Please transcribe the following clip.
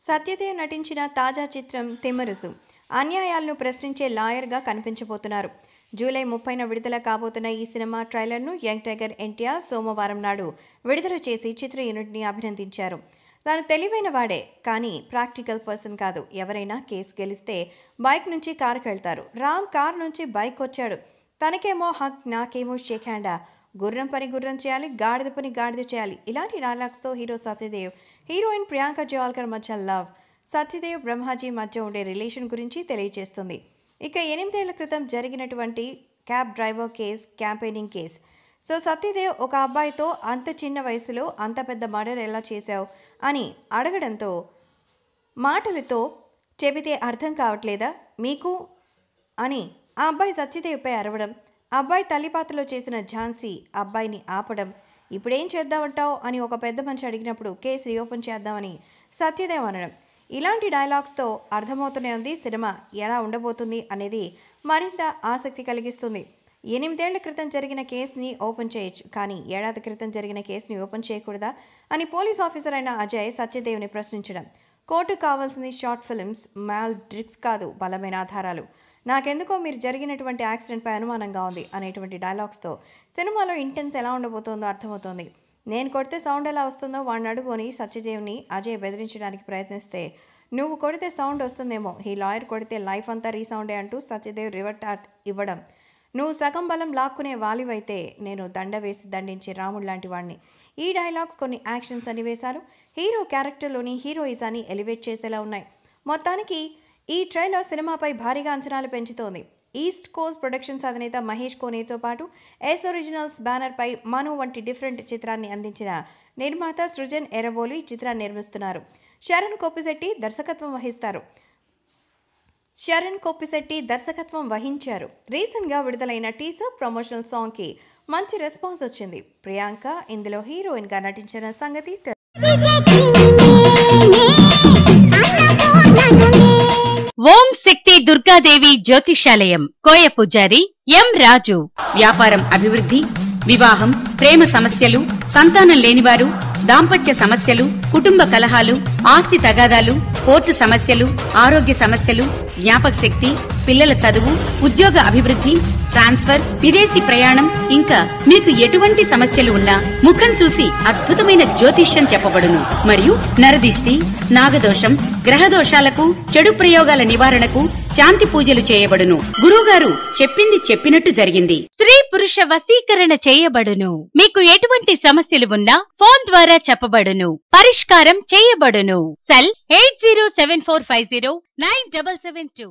సత్యదేవ్ నటించిన తాజా చిత్రం తిమ్మరుసు. అన్యాయాలను ప్రశ్నించే లాయర్గా కనిపించబోతున్నారు. జూలై ముప్పైన విడుదల కాబోతున్న ఈ సినిమా ట్రైలర్ను యంగ్ టైగర్ ఎన్టీఆర్ సోమవారం నాడు విడుదల చేసి చిత్ర యూనిట్ని అభినందించారు. తాను తెలివైన వాడే కానీ ప్రాక్టికల్ పర్సన్ కాదు. ఎవరైనా కేసు గెలిస్తే బైక్ నుంచి కారుకెళ్తారు. రామ్ కార్ నుంచి బైక్ వచ్చాడు తనకేమో హక్ నాకేమో షేక్ హ్యాండా. గుర్రం పని గుర్రం చేయాలి గాడిద పని గాడిద చేయాలి. ఇలాంటి డైలాగ్స్తో హీరో సత్యదేవ్ హీరోయిన్ ప్రియాంక జవాల్కర్ మధ్య లవ్ సత్యదేవ్ బ్రహ్మాజీ మధ్య ఉండే రిలేషన్ గురించి తెలియజేస్తుంది. ఇక ఎనిమిదేళ్ళ క్రితం జరిగినటువంటి cab driver case campaigning case so Satyadev ఒక అబ్బాయితో అంత చిన్న వయసులో అంత పెద్ద మర్డర్ ఎలా చేశావు అని అడగడంతో మాటలతో చెబితే అర్థం కావట్లేదా? మీకు? అని ఆ అబ్బాయి సత్యదేవ్పై అరవడం అబ్బాయి తల్లిపాత్రలో చేసిన ఝాన్సీ అబ్బాయిని ఆపడం ఇప్పుడేం చేద్దామంటావు? అని ఒక పెద్ద మనిషి అడిగినప్పుడు కేసు రీఓపెన్ చేద్దామని సత్యదేవ్ అనడం. ఇలాంటి డైలాగ్స్తో అర్థమవుతూనే ఉంది సినిమా ఎలా ఉండబోతుంది అనేది మరింత ఆసక్తి కలిగిస్తుంది. ఎనిమిదేళ్ళ క్రితం జరిగిన కేసుని ఓపెన్ చేయొచ్చు కానీ ఏడాది క్రితం జరిగిన కేసుని ఓపెన్ చేయకూడదా అని పోలీస్ ఆఫీసర్ అయిన అజయ్ సత్యదేవ్ని ప్రశ్నించడం. కోర్టుకు కావాల్సింది షార్ట్ ఫిల్మ్స్ మ్యాల్ డ్రిక్స్ కాదు బలమైన ఆధారాలు. నాకెందుకో మీరు జరిగినటువంటి యాక్సిడెంట్పై అనుమానంగా ఉంది అనేటువంటి డైలాగ్స్తో సినిమాలో ఇంటెన్స్ ఎలా ఉండబోతోందో అర్థమవుతోంది. నేను కొడితే సౌండ్ ఎలా వస్తుందో వాడిని అడుగుని సత్యదేవ్ని అజయ్ బెదిరించడానికి ప్రయత్నిస్తే నువ్వు కొడితే సౌండ్ వస్తుందేమో ఈ లాయర్ కొడితే లైఫ్ అంతా రీసౌండే అంటూ సత్యదేవ్ రివర్ట్ ఆట్ ఇవ్వడం. నువ్వు సగం బలం లాక్కునే వాలివైతే నేను దండ వేసి దండించే రాముడు లాంటి వాడిని ఈ డైలాగ్స్ కొన్ని యాక్షన్ సన్నివేశాలు హీరో క్యారెక్టర్లోని హీరోయిజాన్ని ఎలివేట్ చేసేలా ఉన్నాయి. మొత్తానికి ఈ ట్రైలర్ సినిమాపై భారీగా అంచనాలు పెంచుతోంది. ఈస్ట్ కోస్ట్ ప్రొడక్షన్స్ అధినేత మహేష్ కోనేతో పాటు ఎస్ ఒరిజినల్స్ బ్యానర్పై మను వంటి డిఫరెంట్ చిత్రాన్ని అందించిన నిర్మాత సృజన్ ఎరబోలు ఈ చిత్రాన్ని నిర్మిస్తున్నారు. శరణ్ కొప్పిశెట్టి దర్శకత్వం వహిస్తారు. శరణ్ కొప్పిశెట్టి దర్శకత్వం వహించారు. రీసెంట్గా విడుదలైన టీజర్ ప్రమోషనల్ సాంగ్కి మంచి రెస్పాన్స్ వచ్చింది. ప్రియాంక ఇందులో హీరోయిన్గా నటించిన సంగతి ఓం శక్తి దుర్గాదేవి జ్యోతిషాలయం. కోయ పూజారి ఎం రాజు. వ్యాపారం అభివృద్ధి వివాహం ప్రేమ సమస్యలు సంతానం లేనివారు దాంపత్య సమస్యలు కుటుంబ కలహాలు ఆస్తి తగాదాలు కోర్టు సమస్యలు ఆరోగ్య సమస్యలు జ్ఞాపక శక్తి పిల్లల చదువు ఉద్యోగ అభివృద్ధి ట్రాన్స్ఫర్ విదేశీ ప్రయాణం ఇంకా మీకు ఎటువంటి సమస్యలు ఉన్నా ముఖం చూసి అద్భుతమైన జ్యోతిష్యం చెప్పబడును. మరియు నరదిష్టి నాగదోషం గ్రహ దోషాలకు చెడు ప్రయోగాల నివారణకు శాంతి పూజలు చేయబడును. గురువుగారు చెప్పింది చెప్పినట్టు జరిగింది. స్త్రీ పురుష వశీకరణ చేయబడును. మీకు ఎటువంటి సమస్యలు ఉన్నా ఫోన్ ద్వారా చెప్పబడును. పరిష్కారం చేయబడును. Cell eight zero seven four five zero nine double seven two.